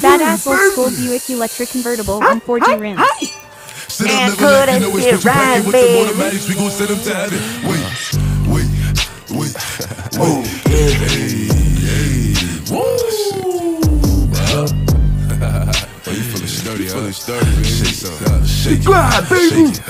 Badass old school Buick Electra convertible on 4G rims. Sit And up, never put you it know it's right, with baby. the automatics. We gon' set them to heaven. Wait, wait, wait, wait. Hey, hey, woo. Oh, you feeling sturdy, huh? Feeling sturdy, baby. Shake, shake, Glad, baby. shake it.